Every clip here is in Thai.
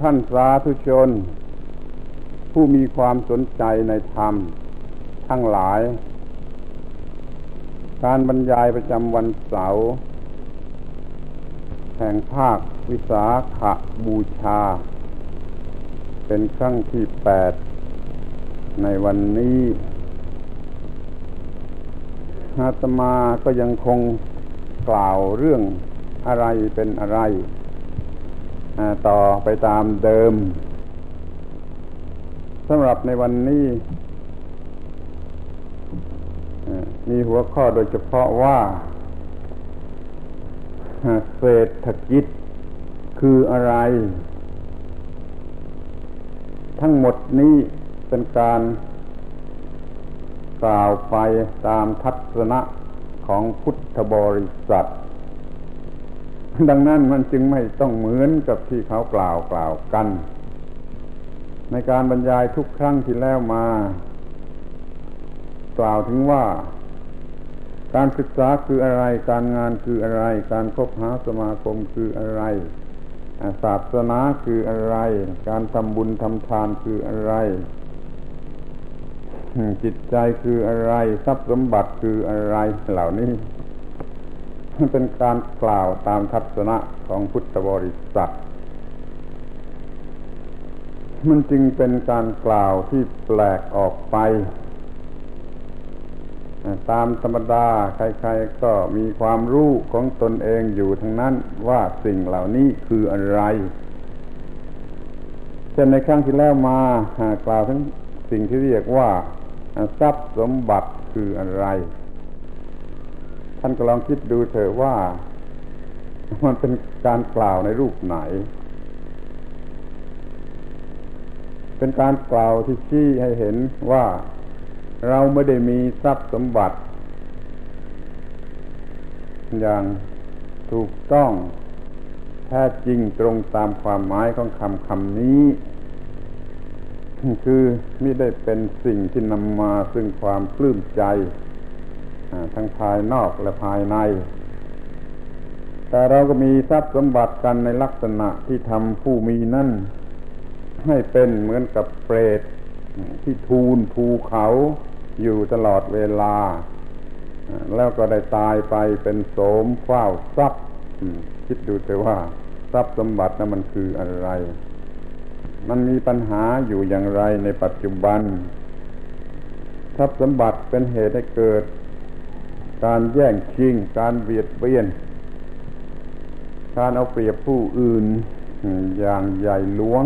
ท่านสาธุชน ผู้มีความสนใจในธรรม ทั้งหลาย การบรรยายประจำวันเสาร์แห่งภาควิสาขบูชา เป็นครั้งที่แปดในวันนี้อาตมาก็ยังคงกล่าวเรื่องอะไรเป็นอะไร ต่อไปตามเดิมสำหรับในวันนี้มีหัวข้อโดยเฉพาะว่า เศรษฐกิจคืออะไร ทั้งหมดนี้เป็นการกล่าวไปตามทัศนะของพุทธบริษัท ดังนั้นมันจึงไม่ต้องเหมือนกับที่เขากล่าวกล่าวกัน ในการบรรยายทุกครั้งที่แล้วมา กล่าวถึงว่า การศึกษาคืออะไร การงานคืออะไร การคบหาสมาคมคืออะไรศาสนาคืออะไร การทำบุญทำทานคืออะไร จิตใจคืออะไร ทรัพย์สมบัติคืออะไรเหล่านี้ เป็นการกล่าวตามทัศนะของพุทธบริษัท มันจึงเป็นการกล่าวที่แปลกออกไป ตามธรรมดาใครๆก็มีความรู้ของตนเองอยู่ทั้งนั้นว่าสิ่งเหล่านี้คืออะไรเช่นในครั้งที่แล้วมากล่าวทั้งสิ่งที่เรียกว่าทรัพย์สมบัติคืออะไร ท่านก็ลองคิดดูเถอะว่า มันเป็นการกล่าวในรูปไหน เป็นการกล่าวที่ชี้ให้เห็นว่าเราไม่ได้มีทรัพย์สมบัติ อย่างถูกต้องแท้จริงตรงตามความหมายของคำคำนี้ คือไม่ได้เป็นสิ่งที่นำมาซึ่งความปลื้มใจ ทั้งภายนอกและภายใน แต่เราก็มีทรัพย์สมบัติกันในลักษณะที่ทำผู้มีนั่น ให้เป็นเหมือนกับเปรตที่ทูลภูเขาอยู่ตลอดเวลา แล้วก็ได้ตายไปเป็นโสมเฝ้าทรัพย์คิดดูเถอะว่าทรัพย์สมบัตินั้นมันคืออะไร มันมีปัญหาอยู่อย่างไรในปัจจุบันทรัพย์สมบัติเป็นเหตุให้เกิด การแย่งชิง การเบียดเบียน การเอาเปรียบผู้อื่นอย่างใหญ่หลวง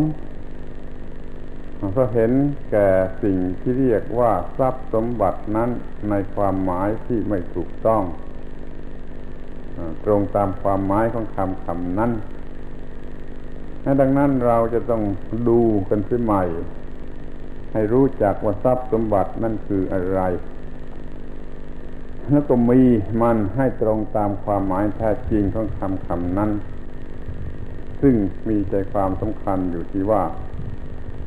เพราะเห็นแก่สิ่งที่เรียกว่าทรัพย์สมบัตินั้นในความหมายที่ไม่ถูกต้อง ตรงตามความหมายของคำคำนั้นดังนั้นเราจะต้องดูกันเสียใหม่ ให้รู้จักว่าทรัพย์สมบัตินั่นคืออะไร แล้วก็มีมันให้ตรงตามความหมายแท้จริงของคำคำนั้น ซึ่งมีใจความสำคัญอยู่ที่ว่า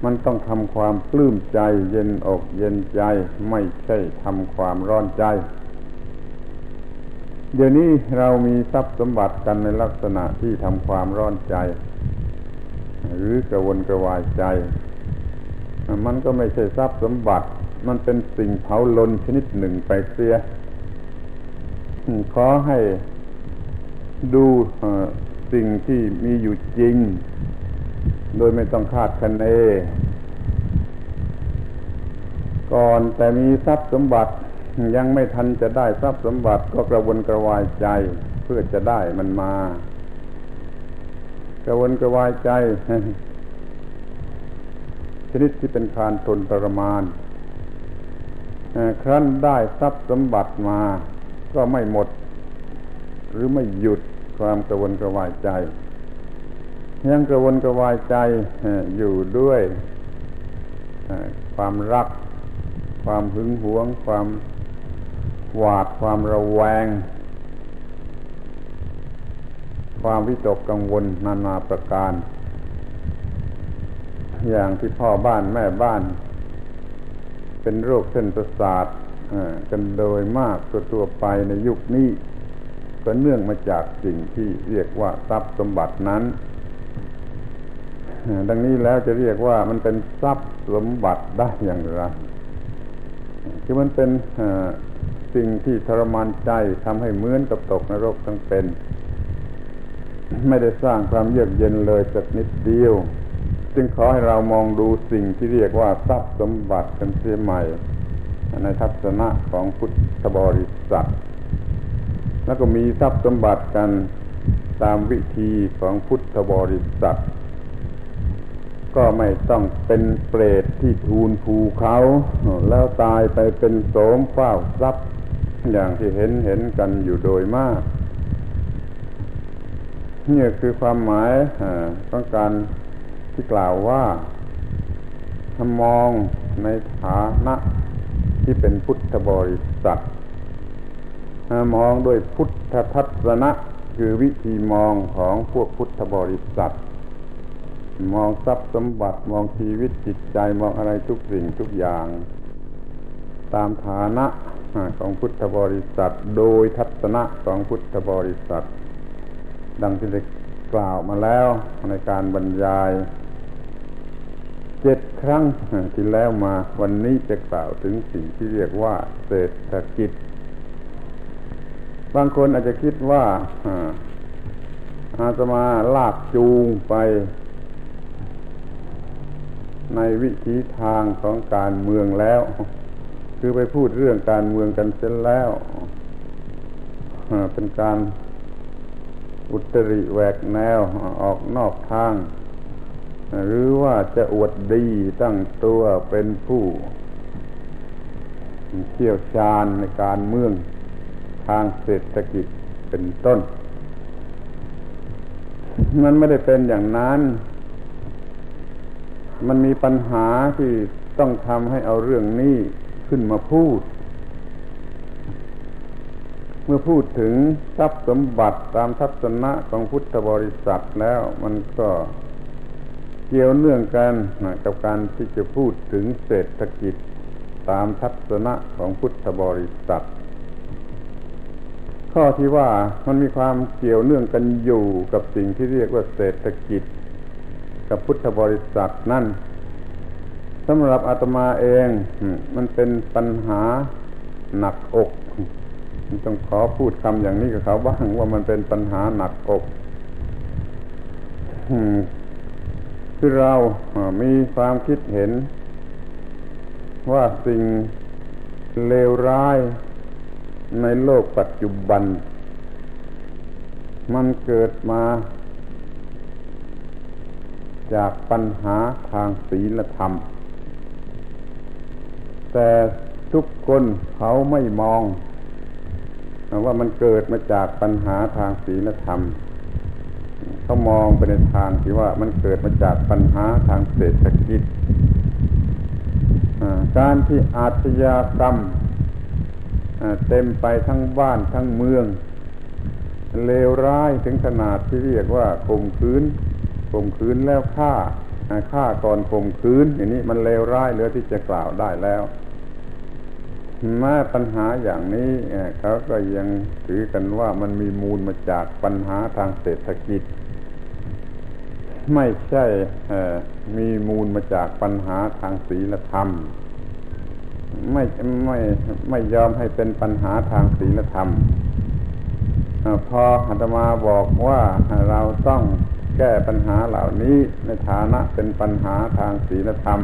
มันต้องทำความปลื้มใจ เย็นอกเย็นใจไม่ใช่ทำความร้อนใจ เดี๋ยวนี้เรามีทรัพย์สมบัติกันในลักษณะที่ทำความร้อนใจ หรือกระวนกระวายใจ มันก็ไม่ใช่ทรัพย์สมบัติ มันเป็นสิ่งเผาลนชนิดหนึ่งไปเสีย ขอให้ดูสิ่งที่มีอยู่จริง โดยไม่ต้องคาดคะเน ก่อนแต่มีทรัพย์สมบัติยังไม่ทันจะได้ทรัพย์สมบัติก็กระวนกระวายใจเพื่อจะได้มันมา กระวนกระวายใจ ชนิดที่เป็นคานทนทรมานครั้นได้ทรัพย์สมบัติมา ก็ไม่หมด หรือไม่หยุดความกระวนกระวายใจยังกระวนกระวายใจอยู่ด้วยความรัก ความหึงหวง ความหวาดความระแวง ความวิตกกังวลนานาประการ อย่างที่พ่อบ้านแม่บ้าน เป็นโรคเส้นประสาท กันโดยมากตัวตัวไปในยุคนี้ ก็เนื่องมาจากสิ่งที่เรียกว่าทรัพย์สมบัตินั้น ดังนี้แล้วจะเรียกว่ามันเป็นทรัพย์สมบัติได้อย่างไรคือมันเป็นสิ่งที่ทรมานใจทำให้เหมือนกับตกนรกทั้งเป็น ไม่ได้สร้างความเยือกเย็นเลยสักนิดเดียว จึงขอให้เรามองดูสิ่งที่เรียกว่าทรัพย์สมบัติกันเสียใหม่ ในทัศนะของพุทธบริษัท แล้วก็มีทรัพย์สมบัติกันตามวิธีของพุทธบริษัท ก็ไม่ต้องเป็นเปรตที่ทูลภูเขา แล้วตายไปเป็นโสมเฝ้าทรัพย์ อย่างที่เห็นเห็นกันอยู่โดยมากนี่คือความหมายต้องการที่กล่าวว่าถ้ามองในฐานะ ที่เป็นพุทธบริษัทมองด้วยพุทธทัศนะคือวิธีมองของพวกพุทธบริษัท มองทรัพย์สมบัติมองชีวิตจิตใจมองอะไรทุกสิ่งทุกอย่าง ตามฐานะของพุทธบริษัท โดยทัศนะของพุทธบริษัท ดังที่ได้กล่าวมาแล้วในการบรรยาย เจ็ดครั้งที่แล้วมาวันนี้จะกล่าวถึงสิ่งที่เรียกว่า เศรษฐกิจ บางคนอาจจะคิดว่าอาจะมาลากจูงไป ในวิธีทางของการเมืองแล้ว คือไปพูดเรื่องการเมืองกันเสร็จแล้วเป็นการอุตริแหวกแนวออกนอกทาง หรือว่าจะอวดดีตั้งตัวเป็นผู้เชี่ยวชาญในการเมืองทางเศรษฐกิจเป็นต้น มันไม่ได้เป็นอย่างนั้น มันมีปัญหาที่ต้องทำให้เอาเรื่องนี้ขึ้นมาพูด เมื่อพูดถึงทรัพย์สมบัติตามทัศนะของพุทธบริษัทแล้วมันก็ เกี่ยวเนื่องกันกับการที่จะพูดถึงเศรษฐกิจตามทัศนะของพุทธบริษัท ข้อที่ว่ามันมีความเกี่ยวเนื่องกันอยู่กับสิ่งที่เรียกว่าเศรษฐกิจ กับพุทธบริษัทนั่นสำหรับอาตมาเองมันเป็นปัญหาหนักอกต้องขอพูดคำอย่างนี้กับเขาบ้างว่ามันเป็นปัญหาหนักอก คือเรามีความคิดเห็น ว่าสิ่งเลวร้ายในโลกปัจจุบัน มันเกิดมา จากปัญหาทางศีลธรรม แต่ทุกคนเขาไม่มองว่ามันเกิดมาจากปัญหาทางศีลธรรม เขามองไปในทางที่ว่ามันเกิดมาจากปัญหาทางเศรษฐกิจการที่อาชญากรรมเต็มไปทั้งบ้านทั้งเมือง เลวร้ายถึงขนาดที่เรียกว่าข่มขืนข่มขืนแล้วฆ่าฆ่าก่อนข่มขืน อย่างนี้มันเลวร้ายเหลือที่จะกล่าวได้แล้วแม้ปัญหาอย่างนี้เขาก็ยังถือกันว่ามันมีมูลมาจากปัญหาทางเศรษฐกิจ ไม่ใช่มีมูลมาจากปัญหาทางศีลธรรม ไม่ไม่ไม่ยอมให้เป็นปัญหาทางศีลธรรมพออาตมาบอกว่าเราต้องแก้ปัญหาเหล่านี้ในฐานะเป็นปัญหาทางศีลธรรม